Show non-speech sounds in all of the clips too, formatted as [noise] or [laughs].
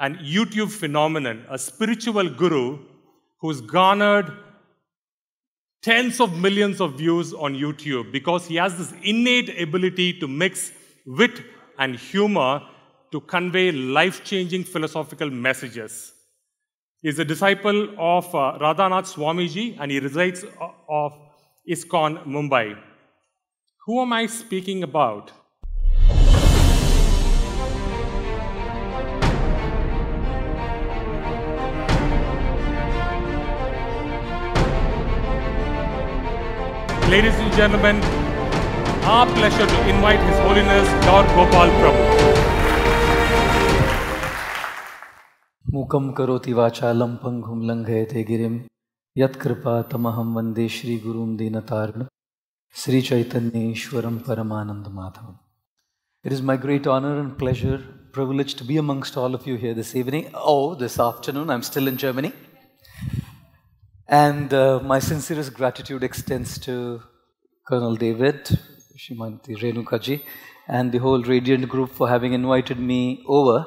an YouTube phenomenon, a spiritual guru who's garnered tens of millions of views on YouTube because he has this innate ability to mix wit and humor to convey life changing philosophical messages. He's a disciple of uh, Radhanath Swamiji and he resides of ISKCON Mumbai. Who am I speaking about? Ladies and gentlemen, our pleasure to invite His Holiness Gaur Gopal Prabhu. It is my great honor and pleasure, privilege to be amongst all of you here this evening. Oh, this afternoon, I'm still in Germany. And uh, my sincerest gratitude extends to Colonel David, Shimanti Renukaji, and the whole Radiant group for having invited me over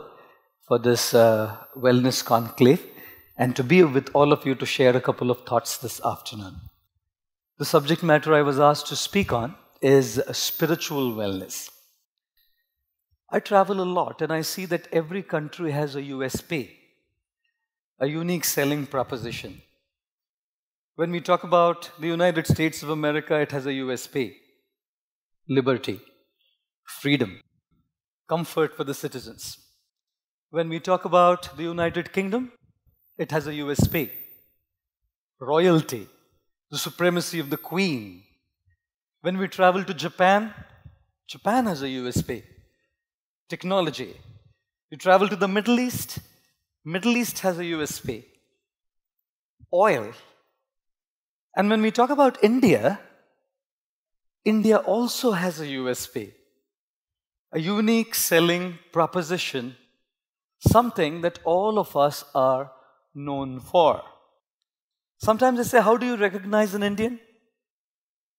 for this uh, wellness conclave and to be with all of you to share a couple of thoughts this afternoon. The subject matter I was asked to speak on is spiritual wellness. I travel a lot and I see that every country has a USP, a unique selling proposition. When we talk about the United States of America, it has a USP liberty, freedom, comfort for the citizens. When we talk about the United Kingdom, it has a USP royalty, the supremacy of the queen. When we travel to Japan, Japan has a USP technology. You travel to the Middle East, Middle East has a USP oil. And when we talk about India, India also has a USP, a unique selling proposition, something that all of us are known for. Sometimes they say, How do you recognize an Indian?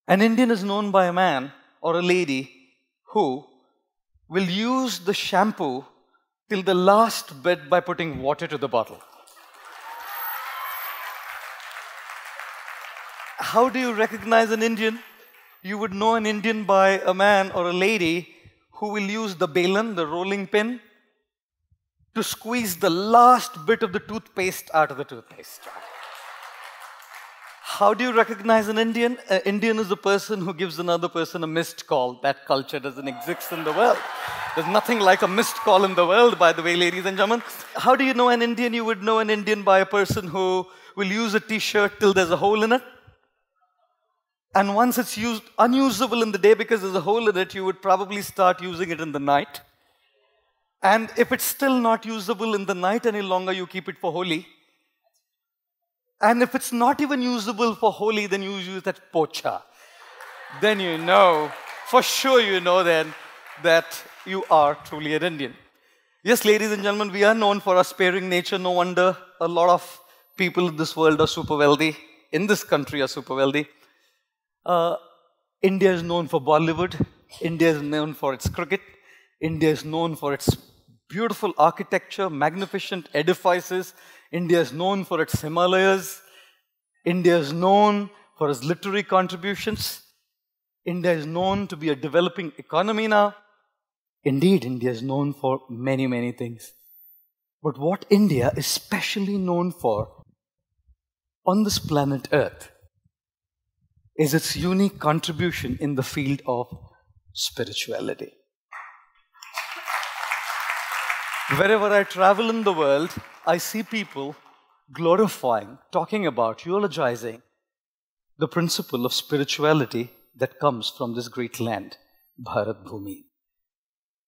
An Indian is known by a man or a lady who will use the shampoo till the last bit by putting water to the bottle. How do you recognize an Indian? You would know an Indian by a man or a lady who will use the balan, the rolling pin, to squeeze the last bit of the toothpaste out of the toothpaste. How do you recognize an Indian? An Indian is a person who gives another person a missed call. That culture doesn't exist in the world. There's nothing like a missed call in the world, by the way, ladies and gentlemen. How do you know an Indian? You would know an Indian by a person who will use a t shirt till there's a hole in it. And once it's used unusable in the day because there's a hole in it, you would probably start using it in the night. And if it's still not usable in the night any longer, you keep it for holy. And if it's not even usable for holy, then you use that pocha. Then you know, for sure you know then that you are truly an Indian. Yes, ladies and gentlemen, we are known for our sparing nature. No wonder a lot of people in this world are super wealthy, in this country are super wealthy. Uh, India is known for Bollywood. India is known for its cricket. India is known for its beautiful architecture, magnificent edifices. India is known for its Himalayas. India is known for its literary contributions. India is known to be a developing economy now. Indeed, India is known for many, many things. But what India is specially known for on this planet Earth is its unique contribution in the field of spirituality. Wherever I travel in the world, I see people glorifying, talking about, eulogizing the principle of spirituality that comes from this great land, Bharat Bhumi.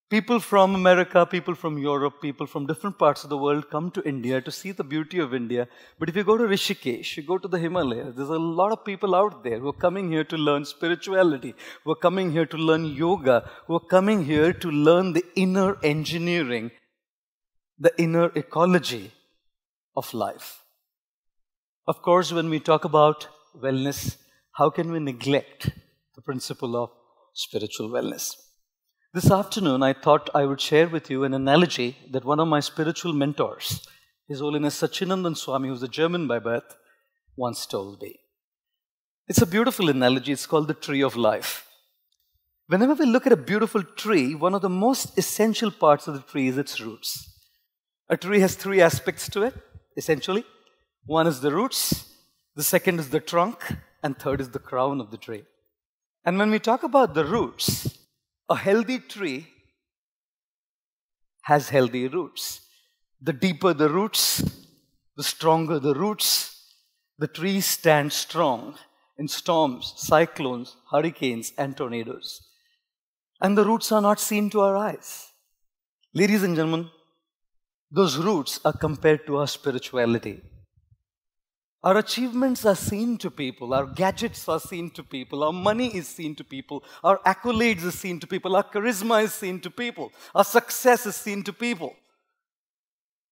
People from America, people from Europe, people from different parts of the world come to India to see the beauty of India. But if you go to Rishikesh, you go to the Himalayas, there's a lot of people out there who are coming here to learn spirituality, who are coming here to learn yoga, who are coming here to learn the inner engineering, the inner ecology of life. Of course, when we talk about wellness, how can we neglect the principle of spiritual wellness? This afternoon, I thought I would share with you an analogy that one of my spiritual mentors, His Holiness Sachinandan Swami, who's a German by birth, once told me. It's a beautiful analogy. It's called the tree of life. Whenever we look at a beautiful tree, one of the most essential parts of the tree is its roots. A tree has three aspects to it, essentially. One is the roots, the second is the trunk, and third is the crown of the tree. And when we talk about the roots, a healthy tree has healthy roots. The deeper the roots, the stronger the roots, the tree stands strong in storms, cyclones, hurricanes, and tornadoes. And the roots are not seen to our eyes. Ladies and gentlemen, those roots are compared to our spirituality. Our achievements are seen to people, our gadgets are seen to people, our money is seen to people, our accolades are seen to people, our charisma is seen to people, our success is seen to people.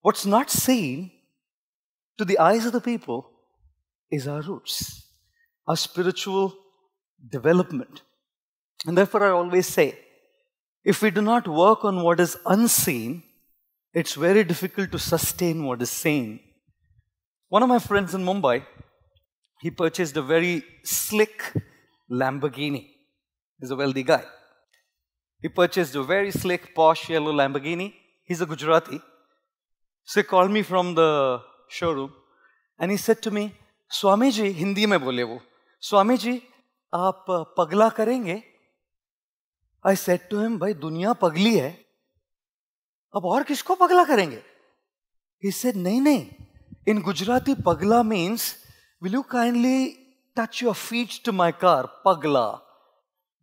What's not seen to the eyes of the people is our roots, our spiritual development. And therefore, I always say if we do not work on what is unseen, it's very difficult to sustain what is seen. One of my friends in Mumbai, he purchased a very slick Lamborghini. He's a wealthy guy. He purchased a very slick, posh yellow Lamborghini. He's a Gujarati. So he called me from the showroom and he said to me, Swami ji Hindi में बोले वो स्वामी जी आप पगला करेंगे आई set to him भाई दुनिया पगली है अब और किसको पगला करेंगे ही सेड नहीं नहीं In Gujarati, pagla means, will you kindly touch your feet to my car? Pagla.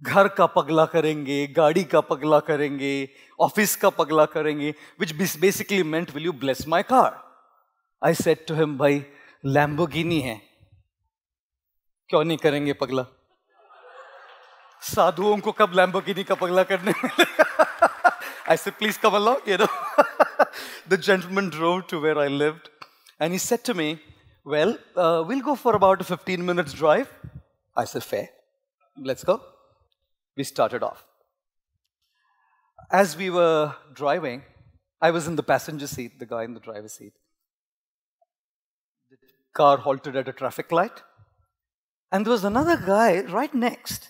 घर का पगला करेंगे गाड़ी का पगला करेंगे ऑफ़िस का पगला करेंगे which basically meant will you bless my car I set to him भाई लैम्बोगिनी है क्यों नहीं करेंगे पगला? साधुओं को कब लैम्बोगिनी का पगला करने I say please come along you know the gentleman drove to where I lived and he said to me, well, uh, we'll go for about a 15 minutes drive. I said, fair. Let's go. We started off. As we were driving, I was in the passenger seat, the guy in the driver's seat The car halted at a traffic light. And there was another guy right next.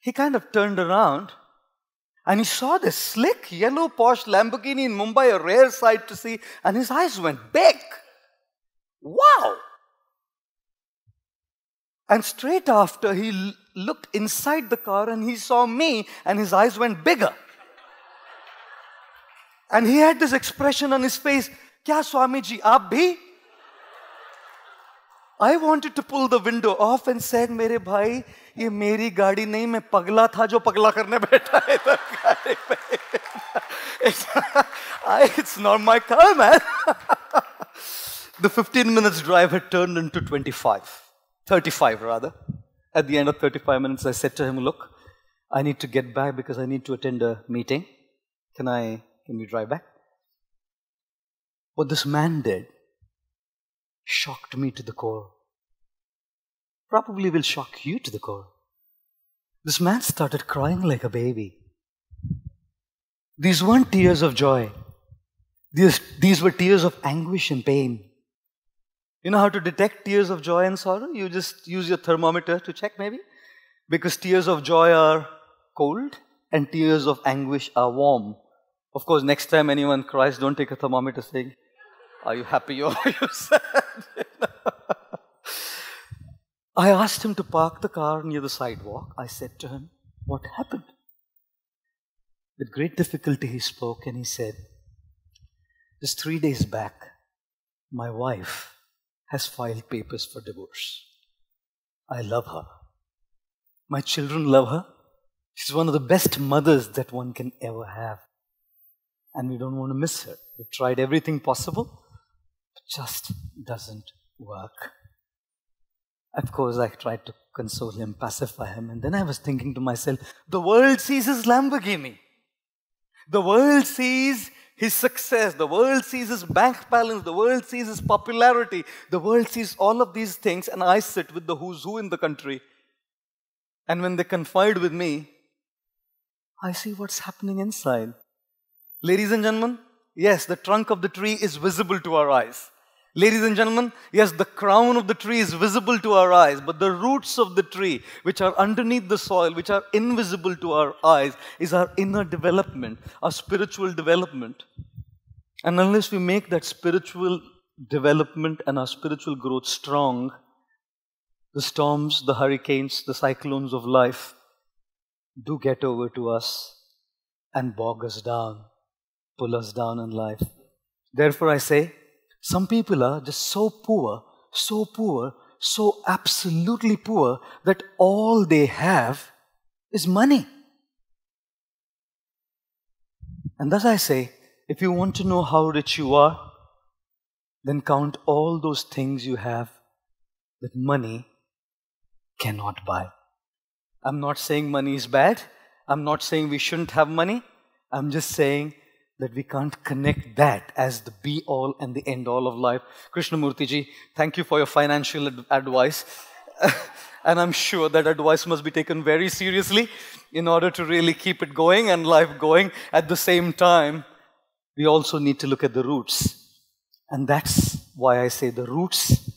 He kind of turned around and he saw this slick yellow posh Lamborghini in Mumbai, a rare sight to see, and his eyes went big. Wow! And straight after, he looked inside the car and he saw me, and his eyes went bigger. And he had this expression on his face, Kya Swamiji, aap bhi? I wanted to pull the window off and said, मेरे भाई ये मेरी गाड़ी नहीं मैं पगला था जो पगला करने बैठा है इधर गाड़ी पे it's, it's not my car man the 15 minutes drive had turned into 25 35 rather at the end of 35 minutes I said to him look I need to get back because I need to attend a meeting can I can we drive back what this man did shocked me to the core. Probably will shock you to the core. This man started crying like a baby. These weren't tears of joy. These, these were tears of anguish and pain. You know how to detect tears of joy and sorrow? You just use your thermometer to check, maybe? Because tears of joy are cold and tears of anguish are warm. Of course, next time anyone cries, don't take a thermometer saying, Are you happy or [laughs] are you sad? [laughs] I asked him to park the car near the sidewalk. I said to him, What happened? With great difficulty, he spoke and he said, Just three days back, my wife has filed papers for divorce. I love her. My children love her. She's one of the best mothers that one can ever have. And we don't want to miss her. We've tried everything possible, but just doesn't work. Of course, I tried to console him, pacify him, and then I was thinking to myself, the world sees his Lamborghini. The world sees his success. The world sees his bank balance. The world sees his popularity. The world sees all of these things, and I sit with the who's who in the country. And when they confide with me, I see what's happening inside. Ladies and gentlemen, yes, the trunk of the tree is visible to our eyes. Ladies and gentlemen, yes, the crown of the tree is visible to our eyes, but the roots of the tree, which are underneath the soil, which are invisible to our eyes, is our inner development, our spiritual development. And unless we make that spiritual development and our spiritual growth strong, the storms, the hurricanes, the cyclones of life do get over to us and bog us down, pull us down in life. Therefore, I say, some people are just so poor, so poor, so absolutely poor that all they have is money. And thus I say, if you want to know how rich you are, then count all those things you have that money cannot buy. I'm not saying money is bad. I'm not saying we shouldn't have money. I'm just saying that we can't connect that as the be all and the end all of life. Krishnamurti ji, thank you for your financial ad- advice. [laughs] and I'm sure that advice must be taken very seriously in order to really keep it going and life going. At the same time, we also need to look at the roots. And that's why I say the roots,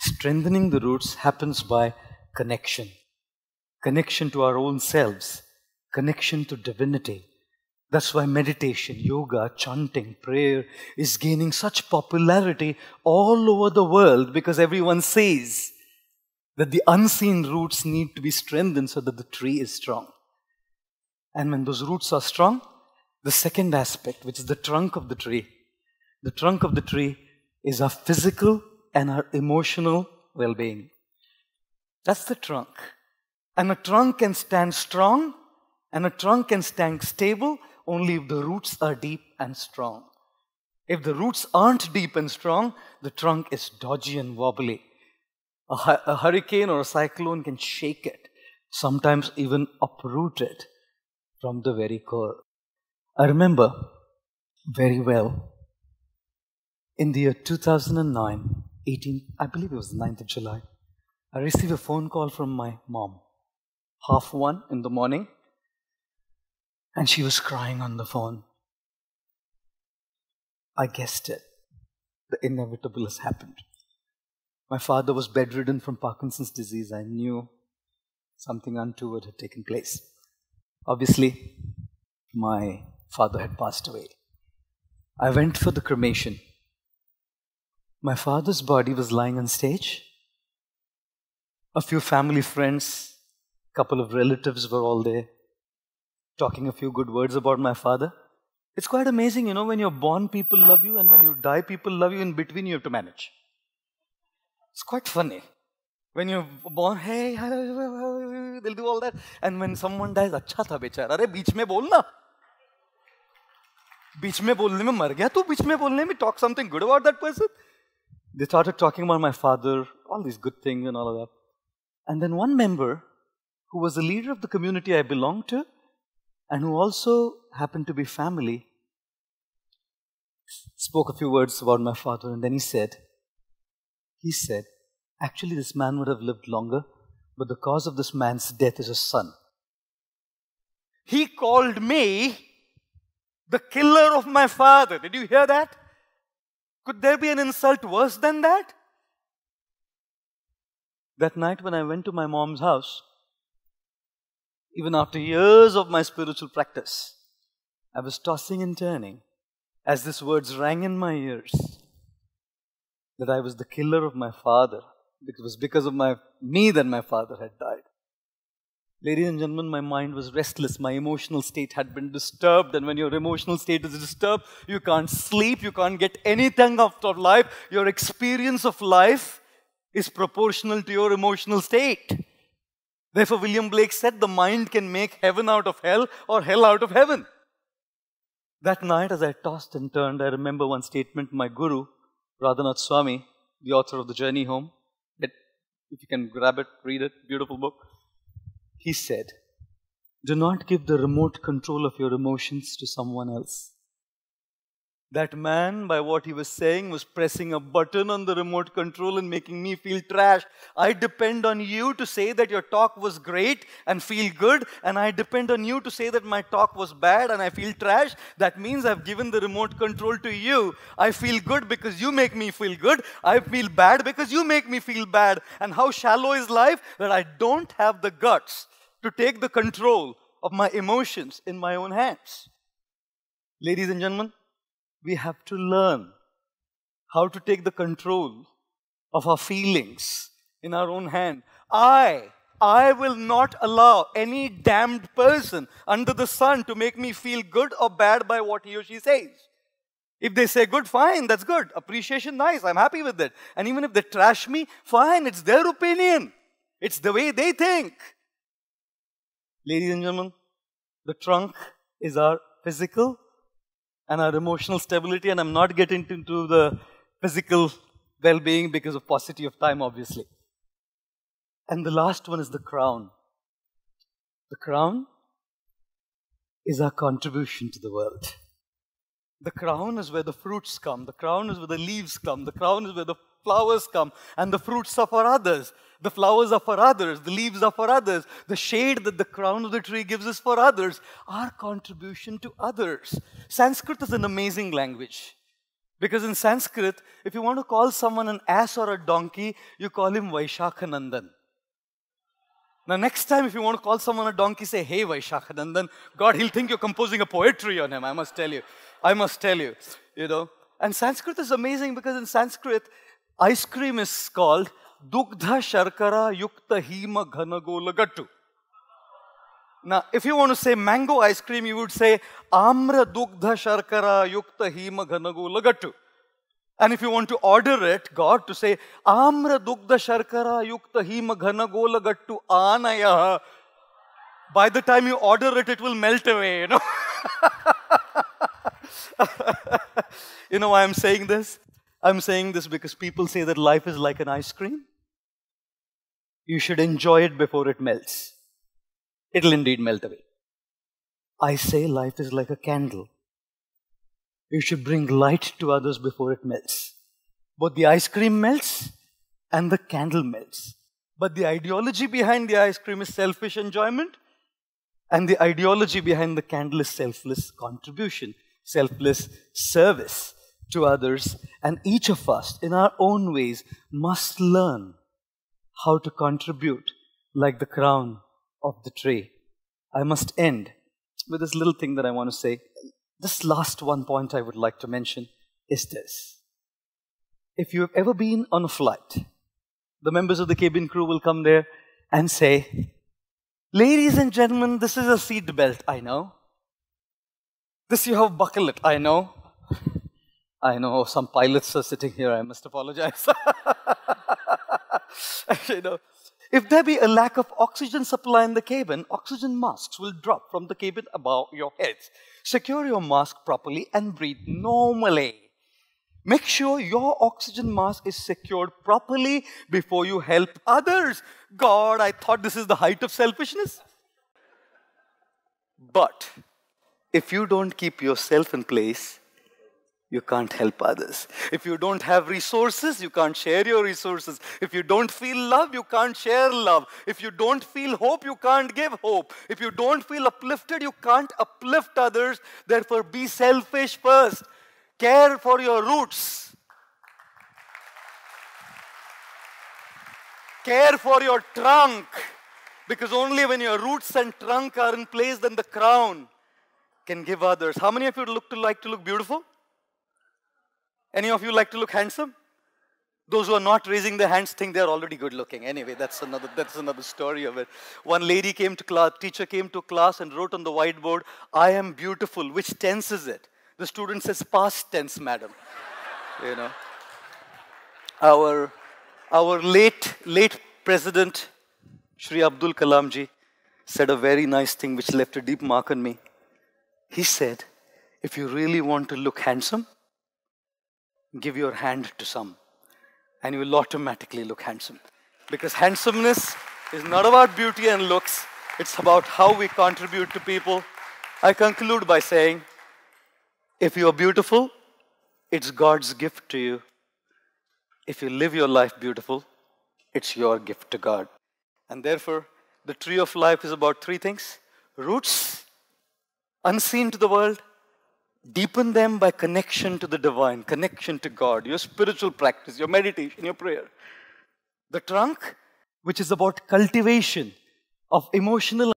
strengthening the roots happens by connection. Connection to our own selves, connection to divinity that's why meditation, yoga, chanting, prayer is gaining such popularity all over the world because everyone sees that the unseen roots need to be strengthened so that the tree is strong. And when those roots are strong, the second aspect, which is the trunk of the tree, the trunk of the tree is our physical and our emotional well being. That's the trunk. And a trunk can stand strong and a trunk can stand stable only if the roots are deep and strong. If the roots aren't deep and strong, the trunk is dodgy and wobbly. A, hu- a hurricane or a cyclone can shake it, sometimes even uproot it from the very core. I remember very well in the year 2009, 18, I believe it was the 9th of July, I received a phone call from my mom, half one in the morning, and she was crying on the phone. I guessed it. The inevitable has happened. My father was bedridden from Parkinson's disease. I knew something untoward had taken place. Obviously, my father had passed away. I went for the cremation. My father's body was lying on stage. A few family friends, a couple of relatives were all there talking a few good words about my father. It's quite amazing, you know, when you're born, people love you, and when you die, people love you. In between, you have to manage. It's quite funny. When you're born, hey, they'll [laughs] do all that. And when someone dies, अच्छा था बेचारा अरे बीच में बोल ना बीच में बोलने में मर गया तू बीच में बोलने में talk something good about that person. They started talking about my father, all these good things and all of that. And then one member, who was the leader of the community I belonged to, and who also happened to be family, spoke a few words about my father, and then he said, he said, actually this man would have lived longer, but the cause of this man's death is a son. He called me the killer of my father. Did you hear that? Could there be an insult worse than that? That night when I went to my mom's house, even after years of my spiritual practice, I was tossing and turning as these words rang in my ears that I was the killer of my father. It was because of my me that my father had died. Ladies and gentlemen, my mind was restless. My emotional state had been disturbed. And when your emotional state is disturbed, you can't sleep, you can't get anything out of life. Your experience of life is proportional to your emotional state. Therefore, William Blake said the mind can make heaven out of hell or hell out of heaven. That night, as I tossed and turned, I remember one statement my guru, Radhanath Swami, the author of The Journey Home, if you can grab it, read it, beautiful book. He said, Do not give the remote control of your emotions to someone else. That man, by what he was saying, was pressing a button on the remote control and making me feel trash. I depend on you to say that your talk was great and feel good, and I depend on you to say that my talk was bad and I feel trash. That means I've given the remote control to you. I feel good because you make me feel good. I feel bad because you make me feel bad. And how shallow is life that I don't have the guts to take the control of my emotions in my own hands. Ladies and gentlemen, we have to learn how to take the control of our feelings in our own hand. I, I will not allow any damned person under the sun to make me feel good or bad by what he or she says. If they say good, fine, that's good. Appreciation, nice, I'm happy with it. And even if they trash me, fine, it's their opinion. It's the way they think. Ladies and gentlemen, the trunk is our physical and our emotional stability, and I'm not getting into the physical well being because of paucity of time, obviously. And the last one is the crown. The crown is our contribution to the world. The crown is where the fruits come, the crown is where the leaves come, the crown is where the flowers come, and the fruits are for others. The flowers are for others, the leaves are for others, the shade that the crown of the tree gives is for others. Our contribution to others. Sanskrit is an amazing language. Because in Sanskrit, if you want to call someone an ass or a donkey, you call him Vaishakhanandan. Now, next time, if you want to call someone a donkey, say, Hey, Vaishakhanandan, God, he'll think you're composing a poetry on him, I must tell you. I must tell you, you know. And Sanskrit is amazing because in Sanskrit, ice cream is called Dugdha Sharkara Yukta Hima Ghanagola Now, if you want to say mango ice cream, you would say Amra Dugdha Sharkara Yukta Hima Ghanagola And if you want to order it, God, to say Amra Dugdha Sharkara Yukta Hima Ghanagola Anaya, by the time you order it, it will melt away, you know. [laughs] you know why I'm saying this? I'm saying this because people say that life is like an ice cream. You should enjoy it before it melts. It'll indeed melt away. I say life is like a candle. You should bring light to others before it melts. Both the ice cream melts and the candle melts. But the ideology behind the ice cream is selfish enjoyment, and the ideology behind the candle is selfless contribution, selfless service to others, and each of us, in our own ways, must learn how to contribute like the crown of the tree. I must end with this little thing that I want to say. This last one point I would like to mention is this. If you have ever been on a flight, the members of the cabin crew will come there and say, Ladies and gentlemen, this is a seat belt, I know. This you have buckle it, I know. I know some pilots are sitting here. I must apologize. [laughs] you know, if there be a lack of oxygen supply in the cabin, oxygen masks will drop from the cabin above your heads. Secure your mask properly and breathe normally. Make sure your oxygen mask is secured properly before you help others. God, I thought this is the height of selfishness. But if you don't keep yourself in place, you can't help others. If you don't have resources, you can't share your resources. If you don't feel love, you can't share love. If you don't feel hope, you can't give hope. If you don't feel uplifted, you can't uplift others. Therefore, be selfish first. Care for your roots. Care for your trunk. Because only when your roots and trunk are in place, then the crown can give others. How many of you look to like to look beautiful? Any of you like to look handsome? Those who are not raising their hands think they're already good looking. Anyway, that's another, that's another story of it. One lady came to class, teacher came to class and wrote on the whiteboard, I am beautiful. Which tense is it? The student says, past tense, madam. you know. Our, our late, late president, Shri Abdul Kalamji, said a very nice thing which left a deep mark on me. He said, if you really want to look handsome, give your hand to some, and you will automatically look handsome. Because handsomeness is not about beauty and looks, it's about how we contribute to people. I conclude by saying, if you are beautiful, It's God's gift to you. If you live your life beautiful, it's your gift to God. And therefore, the tree of life is about three things roots, unseen to the world, deepen them by connection to the divine, connection to God, your spiritual practice, your meditation, your prayer. The trunk, which is about cultivation of emotional